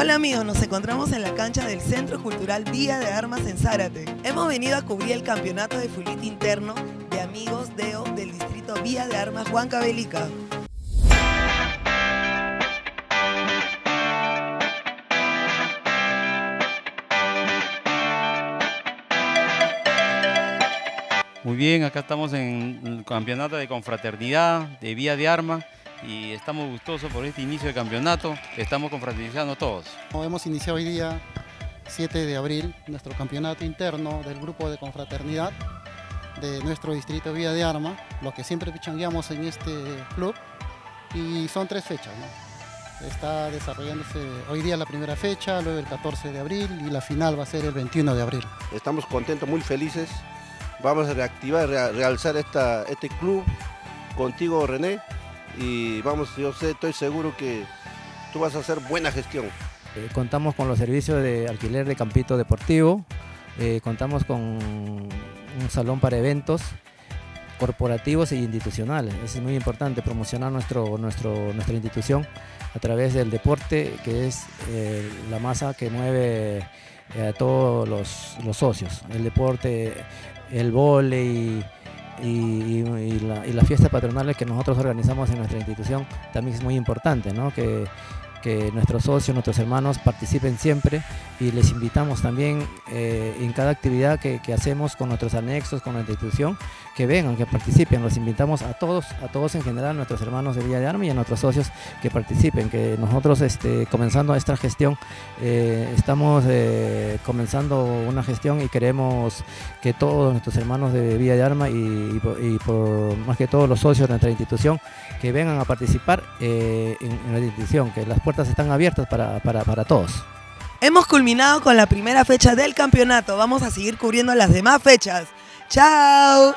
Hola amigos, nos encontramos en la cancha del Centro Cultural Vía de Armas en Zárate. Hemos venido a cubrir el campeonato de fulito interno de amigos DEO del distrito Vía de Armas Huancavelica. Muy bien, acá estamos en el campeonato de confraternidad de Vía de Armas y estamos gustosos por este inicio de campeonato. Estamos confraternizando todos. Hemos iniciado hoy día, 7 de abril, nuestro campeonato interno del grupo de confraternidad de nuestro distrito Vía de Arma, lo que siempre pichangueamos en este club, y son tres fechas. Está desarrollándose hoy día la primera fecha, luego el 14 de abril y la final va a ser el 21 de abril. Estamos contentos, muy felices. Vamos a reactivar, realzar esta, este club contigo, René, y vamos, yo sé, estoy seguro que tú vas a hacer buena gestión. Eh, contamos con los servicios de alquiler de campito deportivo, eh, contamos con un salón para eventos corporativos e institucionales. Es muy importante promocionar nuestro, nuestro, nuestra institución a través del deporte, que es eh, la masa que mueve a todos los, los, socios. El deporte, el vóley y, las fiestas patronales que nosotros organizamos en nuestra institución también es muy importante, ¿no? que, que nuestros socios, nuestros hermanos participen siempre y les invitamos también eh, en cada actividad que, hacemos con nuestros anexos, con nuestra institución, que vengan, que participen. Los invitamos a todos, a todos en general, nuestros hermanos de Villa de Arma y a nuestros socios que participen, que nosotros este, comenzando esta gestión, eh, estamos eh, comenzando una gestión y queremos que todos nuestros hermanos de Villa de Arma y, por más que todos los socios de nuestra institución, que vengan a participar en, en la institución, que las puertas están abiertas para, para, para todos. Hemos culminado con la primera fecha del campeonato. Vamos a seguir cubriendo las demás fechas. ¡Chao!